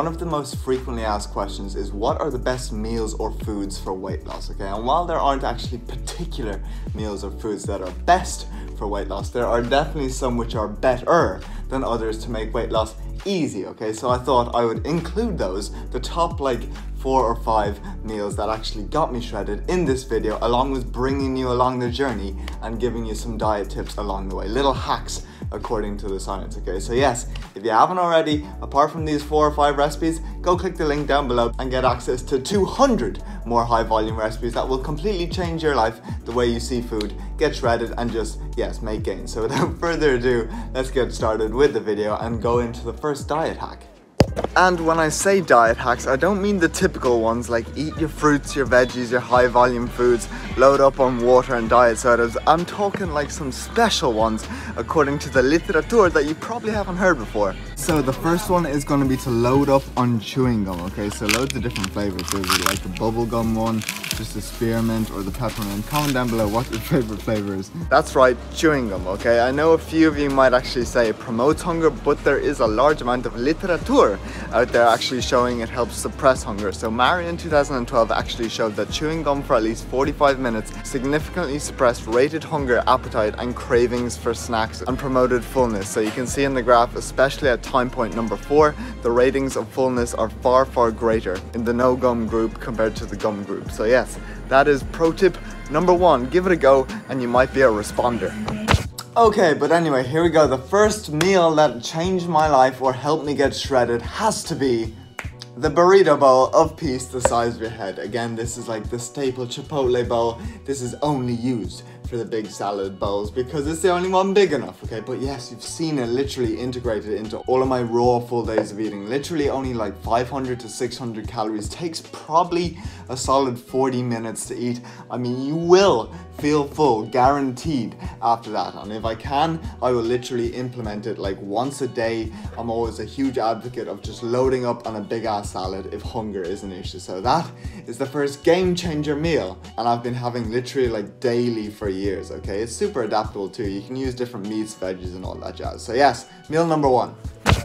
One of the most frequently asked questions is what are the best meals or foods for weight loss, okay? And while there aren't actually particular meals or foods that are best for weight loss, there are definitely some which are better than others to make weight loss easy, okay? So I thought I would include those, the top like four or five meals that actually got me shredded in this video, along with bringing you along the journey and giving you some diet tips along the way, little hacks according to the science, okay? So yes, if you haven't already, apart from these four or five recipes, go click the link down below and get access to 200 more high volume recipes that will completely change your life, the way you see food, get shredded and just, yes, make gains. So without further ado, let's get started with the video and go into the first diet hack. And when I say diet hacks, I don't mean the typical ones like eat your fruits, your veggies, your high volume foods, load up on water and diet sodas. I'm talking like some special ones according to the literature that you probably haven't heard before. So the first one is going to be to load up on chewing gum, okay? So loads of different flavors. There's like the bubble gum one, just the spearmint or the peppermint. Comment down below what your favorite flavor is. That's right, chewing gum, okay? I know a few of you might actually say it promotes hunger, but there is a large amount of literature out there actually showing it helps suppress hunger. So Marie in 2012 actually showed that chewing gum for at least 45 minutes significantly suppressed rated hunger, appetite and cravings for snacks and promoted fullness. So you can see in the graph, especially at time point number four, the ratings of fullness are far, far greater in the no gum group compared to the gum group. So yes, that is pro tip number one. Give it a go and you might be a responder. Okay, but anyway, here we go. The first meal that changed my life or helped me get shredded has to be the burrito bowl of peace the size of your head. Again, this is like the staple Chipotle bowl. This is only used for the big salad bowls because it's the only one big enough, okay? But yes, you've seen it literally integrated into all of my raw full days of eating. Literally only like 500 to 600 calories. Takes probably a solid 40 minutes to eat. I mean, you will feel full, guaranteed after that. And if I can, I will literally implement it like once a day. I'm always a huge advocate of just loading up on a big ass salad if hunger is an issue. So that is the first game changer meal. And I've been having literally like daily for years, okay? It's super adaptable too. You can use different meats, veggies and all that jazz. So yes, meal number one.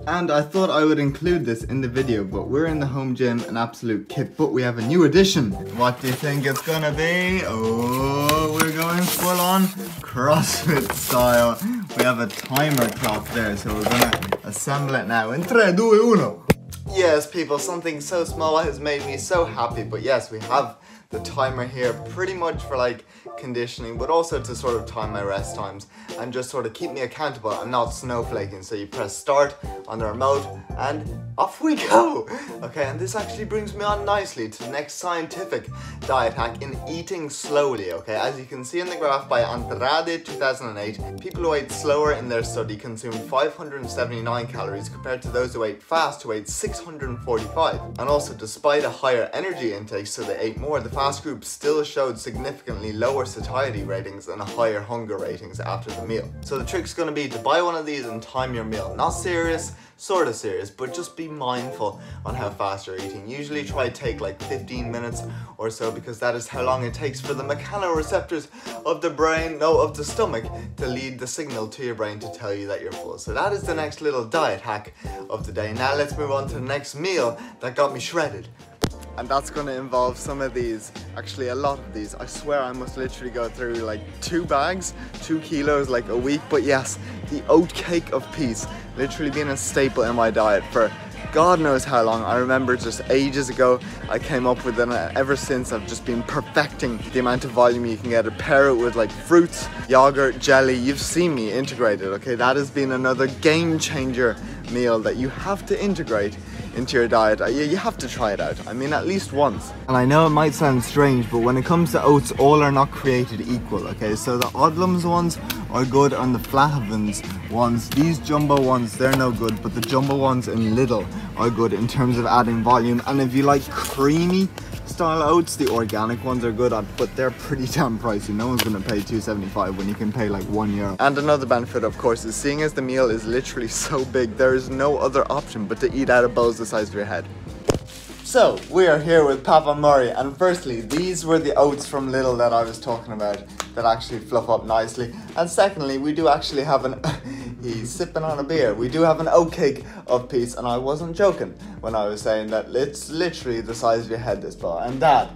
And I thought I would include this in the video, but we're in the home gym, an absolute kit, but we have a new addition. What do you think it's gonna be? Oh, we're going full on CrossFit style. We have a timer clock there, so we're gonna assemble it now. In 3, 2, 1. Yes, people, something so small has made me so happy, but yes, we have the timer here pretty much for like conditioning but also to sort of time my rest times and just sort of keep me accountable and not snowflaking. So you press start on the remote and off we go. Okay and this actually brings me on nicely to the next scientific diet hack in eating slowly okay? As you can see in the graph by Andrade 2008 people who ate slower in their study consumed 579 calories compared to those who ate fast who ate 645 and also despite a higher energy intake so they ate more the fast group still showed significantly lower satiety ratings and higher hunger ratings after the meal. So the trick's gonna be to buy one of these and time your meal. Not serious, sort of serious, but just be mindful on how fast you're eating. Usually try to take like 15 minutes or so because that is how long it takes for the mechanoreceptors of the brain, no, of the stomach to lead the signal to your brain to tell you that you're full. So that is the next little diet hack of the day. Now let's move on to the next meal that got me shredded and that's going to involve some of these actually a lot of these I swear I must literally go through like two bags two kilos like a week but yes the oat cake of peace literally being a staple in my diet for God knows how long. I remember just ages ago I came up with it and uh, ever since I've just been perfecting the amount of volume you can get. A pair it with like fruits, yogurt, jelly. You've seen me integrated, okay? That has been another game changer meal that you have to integrate into your diet, uh, you have to try it out. I mean, at least once. And I know it might sound strange, but when it comes to oats, all are not created equal, okay? So the Odlums ones are good and the Flahavan's ones, these jumbo ones, they're no good, but the jumbo ones in Lidl are good in terms of adding volume. And if you like creamy style oats, the organic ones are good, but they're pretty damn pricey. No one's gonna pay 2.75 when you can pay like one euro. And another benefit, of course, is seeing as the meal is literally so big, there is no other option but to eat out of bowls the size of your head. So, we are here with Papa Murray, and firstly, these were the oats from Lidl that I was talking about that actually fluff up nicely. And secondly, we do actually have an He's sipping on a beer. We do have an oatcake of peace, and I wasn't joking when I was saying that it's literally the size of your head, this bar. And Dad,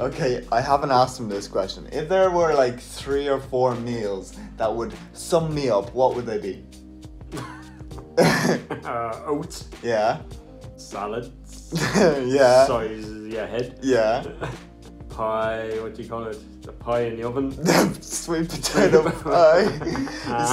okay, I haven't asked him this question. If there were like three or four meals that would sum me up, what would they be? Uh, oats, yeah, salads, yeah, size of your head, yeah. pie, what do you call it? The pie in the oven, Sweet potato pie.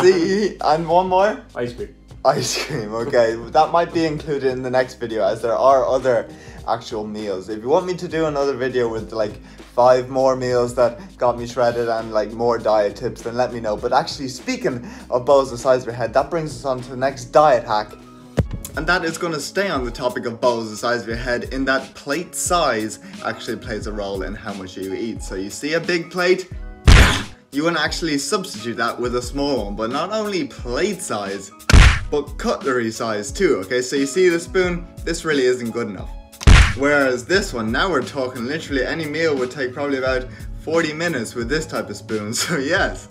See, uh-huh. and one more. ice cream. Ice cream, okay. that might be included in the next video as there are other actual meals. If you want me to do another video with like five more meals that got me shredded and like more diet tips, then let me know. But actually, speaking of bowls the size of your head, that brings us on to the next diet hack. And that is going to stay on the topic of bowls the size of your head in that plate size actually plays a role in how much you eat. So you see a big plate, you want to actually substitute that with a small one, but not only plate size, but cutlery size too, okay? So you see the spoon, this really isn't good enough. Whereas this one, now we're talking literally any meal would take probably about 40 minutes with this type of spoon, so yes.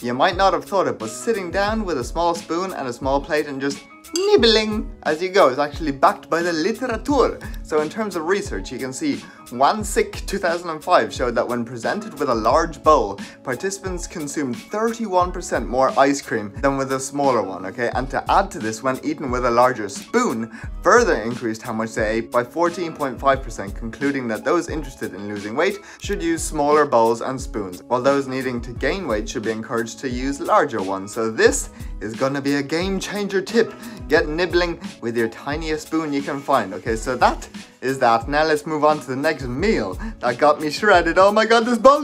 You might not have thought it, but sitting down with a small spoon and a small plate and just nibbling as you go is actually backed by the literature. So in terms of research, you can see Wansink 2005 showed that when presented with a large bowl, participants consumed 31% more ice cream than with a smaller one, okay? And to add to this, when eaten with a larger spoon, further increased how much they ate by 14.5%, concluding that those interested in losing weight should use smaller bowls and spoons, while those needing to gain weight should be encouraged to use larger ones. So this is gonna be a game changer tip. Get nibbling with your tiniest spoon you can find, okay? So that is that. Now let's move on to the next meal that got me shredded. Oh my god, this ball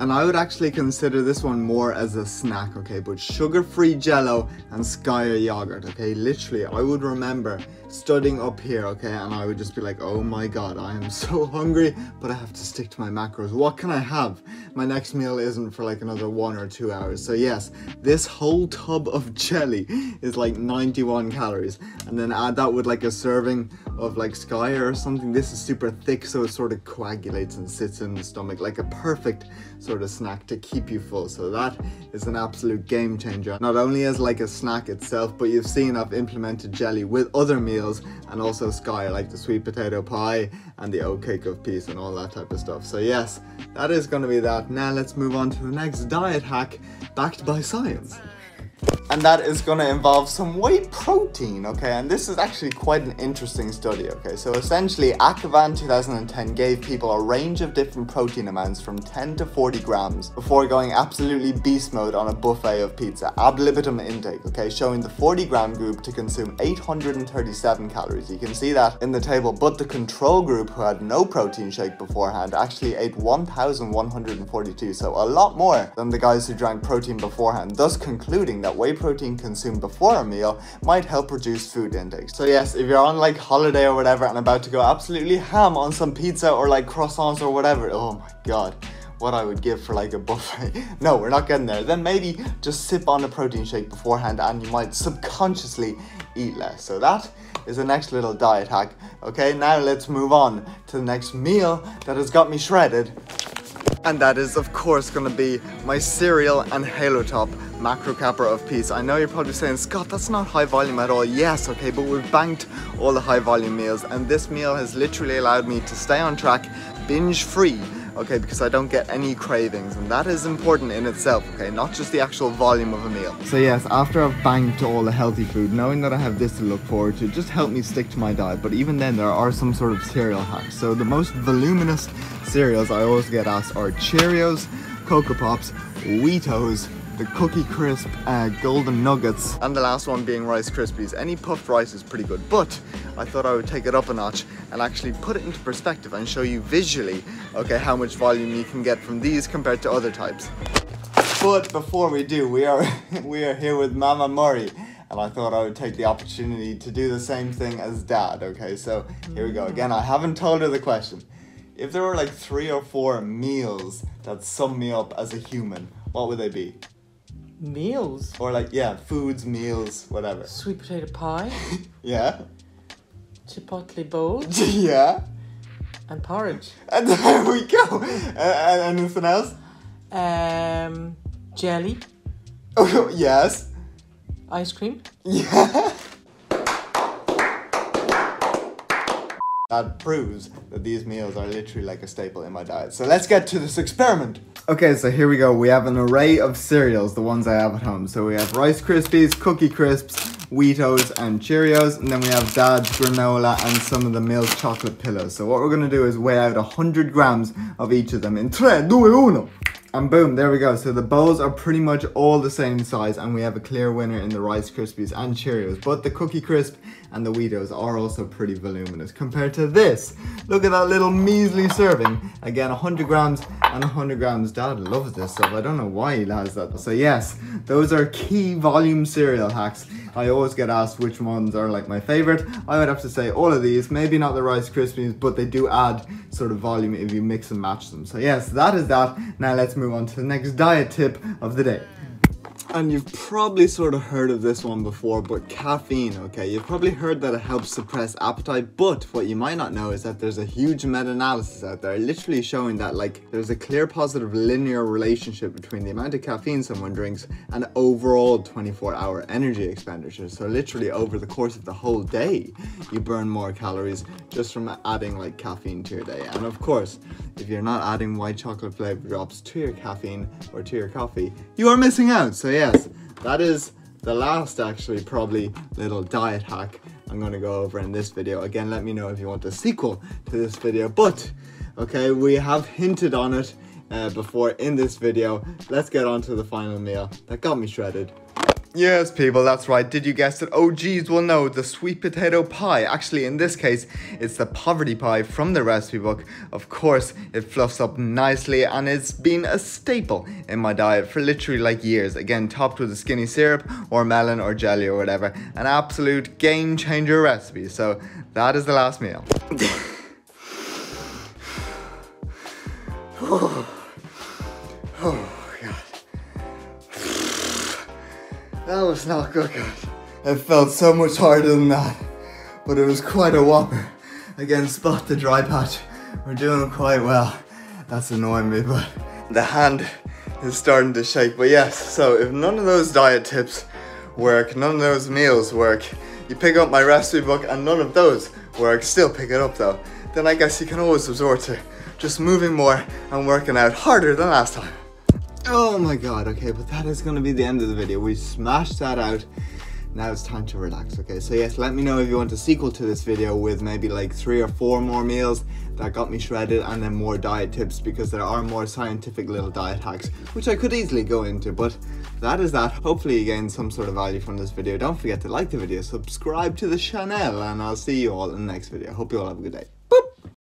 and I would actually consider this one more as a snack, okay? But sugar-free jello and Skyr yogurt, okay? Literally, I would remember studying up here, okay? And I would just be like, oh my god, I am so hungry, but I have to stick to my macros. What can I have? My next meal isn't for like another one or two hours. So yes, this whole tub of jelly is like 91 calories. And then add that with like a serving of like Skyr or something. This is super thick, so it sort of coagulates and sits in the stomach like a perfect sort of snack to keep you full. So that is an absolute game changer. Not only as like a snack itself, but you've seen I've implemented jelly with other meals and also Skyr like the sweet potato pie and the oat cake of peace and all that type of stuff. So yes, that is going to be that. Now let's move on to the next diet hack backed by science and that is going to involve some whey protein, okay? And this is actually quite an interesting study, okay? So essentially, Akhavan 2010 gave people a range of different protein amounts from 10 to 40 grams before going absolutely beast mode on a buffet of pizza, ad libitum intake, okay? Showing the 40 gram group to consume 837 calories. You can see that in the table, but the control group who had no protein shake beforehand actually ate 1,142, so a lot more than the guys who drank protein beforehand, thus concluding that whey protein consumed before a meal might help reduce food intake. So yes, if you're on like holiday or whatever and about to go absolutely ham on some pizza or like croissants or whatever, oh my god what I would give for like a buffet. no, we're not getting there. Then maybe just sip on a protein shake beforehand and you might subconsciously eat less. So that is the next little diet hack. Okay, now let's move on to the next meal that has got me shredded. And that is of course gonna be my cereal and Halo Top macro capper of peace. I know you're probably saying, Scott, that's not high volume at all. Yes, okay, but we've banked all the high volume meals and this meal has literally allowed me to stay on track, binge free, okay, because I don't get any cravings and that is important in itself, okay, not just the actual volume of a meal. So yes, after I've banked all the healthy food, knowing that I have this to look forward to just help me stick to my diet, but even then there are some sort of cereal hacks. So the most voluminous cereals I always get asked are Cheerios, Cocoa Pops, Weetos, the Cookie Crisp, uh, Golden Nuggets, and the last one being Rice Krispies. Any puffed rice is pretty good, but I thought I would take it up a notch and actually put it into perspective and show you visually, okay, how much volume you can get from these compared to other types. But before we do, we are we are here with Mama Murray. And I thought I would take the opportunity to do the same thing as dad, okay? So here we go. Again, I haven't told her the question. If there were like three or four meals that sum me up as a human, what would they be? Meals. Or like, yeah, foods, meals, whatever. Sweet potato pie, Yeah? chipotle bowl, yeah? and porridge. And there we go. And anything else? Um, jelly, Oh, yes. Ice cream? Yeah. That proves that these meals are literally like a staple in my diet. So let's get to this experiment. Okay, so here we go. We have an array of cereals, the ones I have at home. So we have Rice Krispies, Cookie Crisps, Weetos, and Cheerios. And then we have Dad's granola and some of the milk chocolate pillows. So what we're gonna do is weigh out 100 grams of each of them in 3, 2, 1. And boom, there we go. So the bowls are pretty much all the same size and we have a clear winner in the Rice Krispies and Cheerios. But the Cookie Crisp and the Weetos are also pretty voluminous compared to this. Look at that little measly serving. Again, 100 grams and 100 grams. Dad loves this stuff. I don't know why he has that. So yes, those are key volume cereal hacks. I always get asked which ones are like my favorite. I would have to say all of these, maybe not the Rice Krispies, but they do add sort of volume if you mix and match them. So yes, that is that. Now let's move on to the next diet tip of the day. And you've probably sort of heard of this one before, but caffeine, okay? You've probably heard that it helps suppress appetite, but what you might not know is that there's a huge meta-analysis out there literally showing that like there's a clear positive linear relationship between the amount of caffeine someone drinks and overall 24 hour energy expenditure. So literally over the course of the whole day, you burn more calories just from adding like caffeine to your day. And of course, if you're not adding white chocolate flavor drops to your caffeine or to your coffee, you are missing out. So yes, that is the last actually probably little diet hack I'm to go over in this video. Again, let me know if you want a sequel to this video. But, okay, we have hinted on it uh, before in this video. Let's get on to the final meal that got me shredded. Yes, people, that's right. Did you guess it? Oh, OGs will know the sweet potato pie. Actually, in this case, it's the poverty pie from the recipe book. Of course, it fluffs up nicely and it's been a staple in my diet for literally like years. Again, topped with a skinny syrup or melon or jelly or whatever. An absolute game changer recipe. So that is the last meal. Was not good, guys. It felt so much harder than that, but it was quite a whopper. Again, spot the dry patch. We're doing quite well. That's annoying me, but the hand is starting to shake. But yes, so if none of those diet tips work, none of those meals work, you pick up my recipe book and none of those work, still pick it up though, then I guess you can always resort to just moving more and working out harder than last time. Oh my god, okay, but that is gonna be the end of the video. We smashed that out. Now it's time to relax, okay? So yes, let me know if you want a sequel to this video with maybe like three or four more meals that got me shredded and then more diet tips because there are more scientific little diet hacks, which I could easily go into, but that is that. Hopefully you gained some sort of value from this video. Don't forget to like the video, subscribe to the channel, and I'll see you all in the next video. Hope you all have a good day.